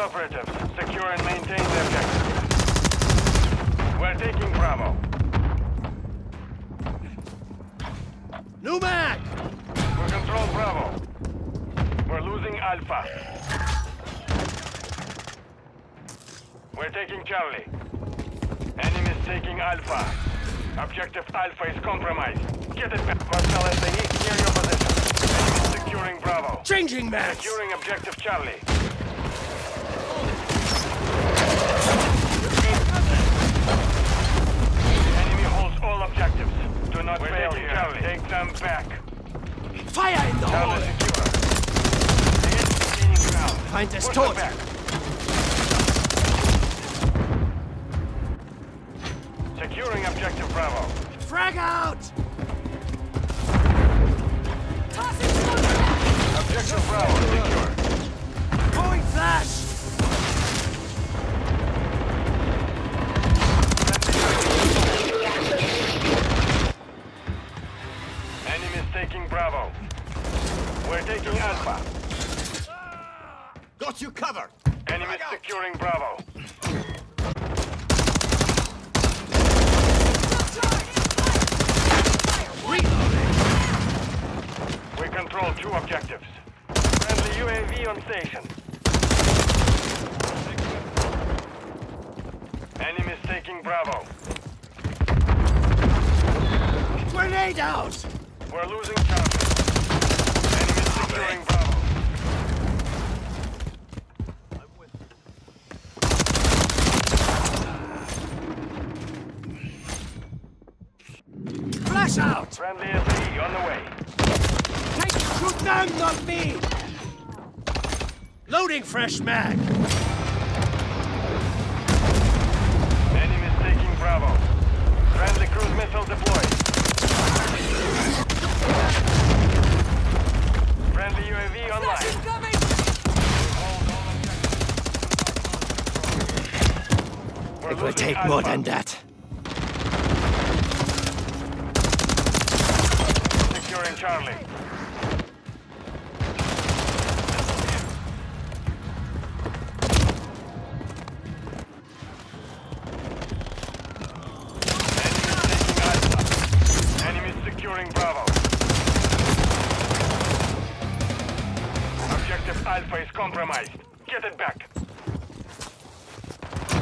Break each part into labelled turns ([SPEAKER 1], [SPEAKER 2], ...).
[SPEAKER 1] operatives. Secure and maintain the objective. We're taking Bravo.
[SPEAKER 2] New mag!
[SPEAKER 1] We control Bravo. We're losing Alpha. We're taking Charlie. Enemy's taking Alpha. Objective Alpha is compromised. Get it back. Marcel Hostile SAE near your position. Enemy securing Bravo.
[SPEAKER 2] Changing mags!
[SPEAKER 1] Securing Objective Charlie. Enemy holds all objectives. Do not fail here. Charlie. Take them back.
[SPEAKER 2] Fire in the
[SPEAKER 1] Charlie
[SPEAKER 2] hole!
[SPEAKER 1] secure. Against.
[SPEAKER 2] Find us
[SPEAKER 1] Push
[SPEAKER 2] tot.
[SPEAKER 1] back. Securing Objective Bravo.
[SPEAKER 2] Frag out!
[SPEAKER 1] Objective Bravo secure. Taking Bravo. We're taking Alpha.
[SPEAKER 3] Got you covered!
[SPEAKER 1] Enemy securing Bravo. We control two objectives. Friendly UAV on station. Enemy's taking Bravo.
[SPEAKER 2] Grenade out!
[SPEAKER 1] We're losing Charlie. Enemy's securing Bravo.
[SPEAKER 2] Flash out!
[SPEAKER 1] Friendly SAE on the way.
[SPEAKER 2] Take shoot them, not me! Loading fresh mag!
[SPEAKER 1] Enemy's taking Bravo. Friendly cruise missile deployed. Friendly UAV online.
[SPEAKER 2] It will take more than that.
[SPEAKER 1] Alpha is compromised. Get it back.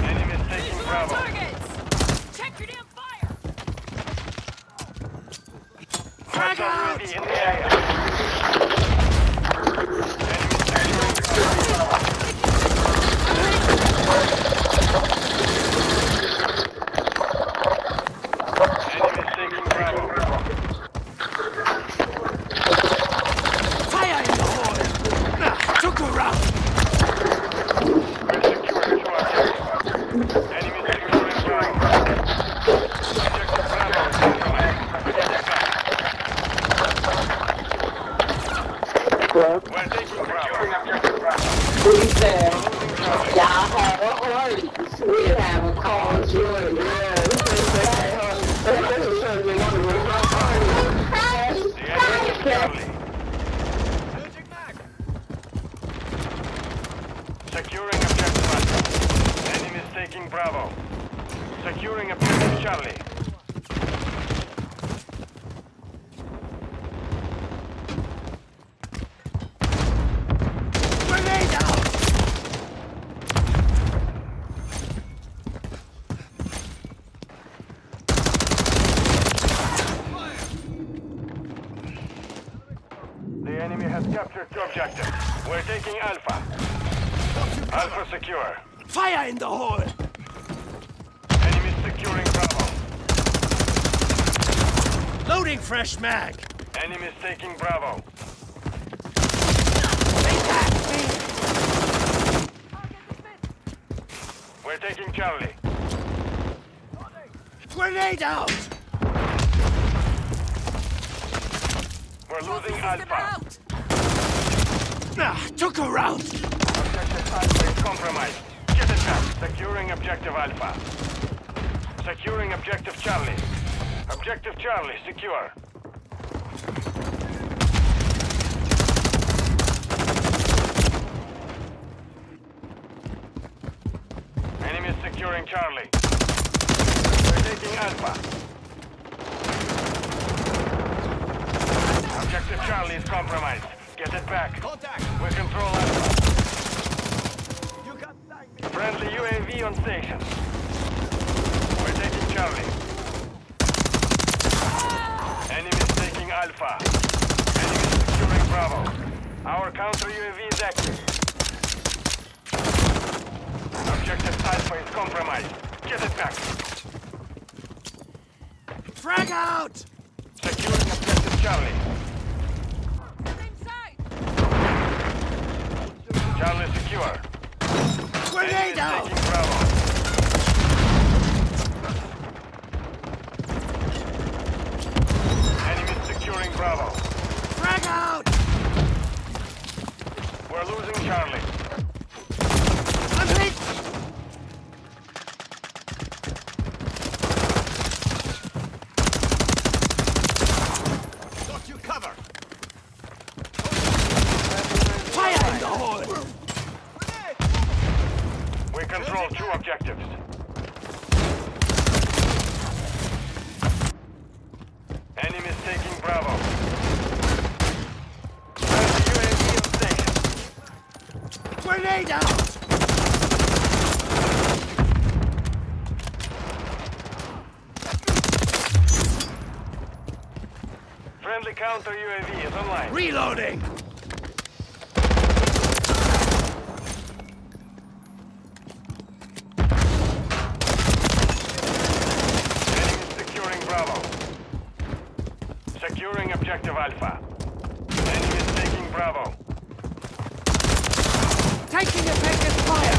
[SPEAKER 1] Enemy's taking Bravo.
[SPEAKER 4] Targets! Check your damn fire!
[SPEAKER 2] Frag out!
[SPEAKER 5] We said, y'all have a party. We have a call joy. Yeah.
[SPEAKER 1] The enemy is Charlie. Securing objective Alpha. Enemy is taking Bravo. Securing objective Charlie.
[SPEAKER 2] Grenade out!
[SPEAKER 1] The enemy has captured two objectives. We're taking Alpha. Alpha secure.
[SPEAKER 2] Fire in the hole!
[SPEAKER 1] Enemy securing Bravo.
[SPEAKER 2] Loading fresh mag!
[SPEAKER 1] Enemy is taking Bravo.
[SPEAKER 2] They got me!
[SPEAKER 1] We're taking Charlie.
[SPEAKER 2] Grenade out!
[SPEAKER 1] We're losing Alpha.
[SPEAKER 2] Ah, took her out!
[SPEAKER 1] Objective Alpha is compromised. Get it back. Securing Objective Alpha. Securing Objective Charlie. Objective Charlie secure. Enemy securing Charlie. We're taking Alpha. Objective Charlie is compromised. Get it back.
[SPEAKER 2] Contact!
[SPEAKER 1] We control Alpha.
[SPEAKER 2] You got sight.
[SPEAKER 1] Friendly UAV on station. We're taking Charlie. Enemies taking Alpha. Enemies securing Bravo. Our counter UAV is active. Objective Alpha is compromised. Get it back.
[SPEAKER 2] Frag out!
[SPEAKER 1] Securing Objective Charlie.
[SPEAKER 2] Grenade
[SPEAKER 1] Enemies
[SPEAKER 2] out!
[SPEAKER 1] taking Bravo. Enemies securing Bravo.
[SPEAKER 2] Frag out!
[SPEAKER 1] We're losing Charlie.
[SPEAKER 2] I'm hit!
[SPEAKER 3] Got you covered.
[SPEAKER 2] Fire in the hole!
[SPEAKER 1] We control two objectives. Enemies taking Bravo. Friendly UAV on station.
[SPEAKER 2] Grenade out!
[SPEAKER 1] Friendly counter UAV is online.
[SPEAKER 2] Reloading!
[SPEAKER 1] Enemies securing Bravo. Securing objective Alpha. Enemies taking Bravo.
[SPEAKER 2] Taking effective fire!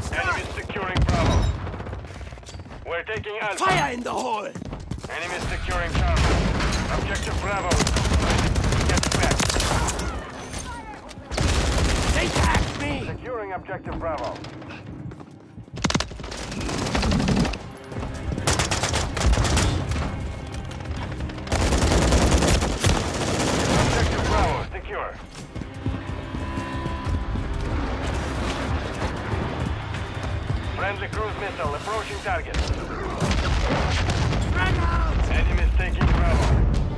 [SPEAKER 3] Sky.
[SPEAKER 1] Enemies securing Bravo. We're taking Alpha.
[SPEAKER 2] Fire in the hole!
[SPEAKER 1] Enemies securing Charlie. Objective Bravo. Get back.
[SPEAKER 2] They tagged me!
[SPEAKER 1] Securing objective Bravo. the cruise missile approaching target. Enemy is taking cover.